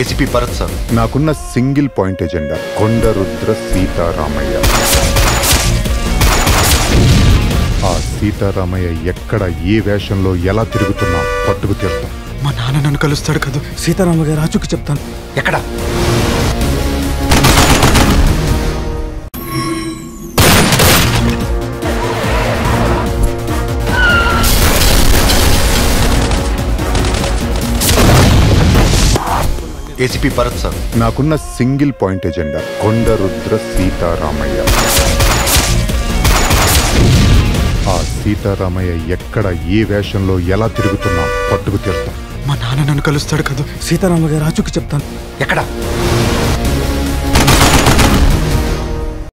ACP Bharat sir నాకున్న single point agenda Konda Rudra Seetharamaiah. ఆ సీతారామయ్య ఎక్కడ ఏ వేషంలో ఎలా తిరుగుతున్నా పట్టుకు తీరుతాం. మా నాన్న నన్ను కలుస్తాడు కదా. సీతారామ గారు రాజుకి చెప్తాను. ఎక్కడ? ACP Bharat sir. నాకున్న single point agenda Konda Rudra Seetharamaiah. ఆ సీతారామయ్య ఎక్కడ ఏ వేషంలో ఎలా తిరుగుతున్నా పట్టుకు తీరుతాం. మా నాన్న నన్ను కలుస్తాడు కదా? సీతారామ గారు రాజుకి చెప్తాను. ఎక్కడ?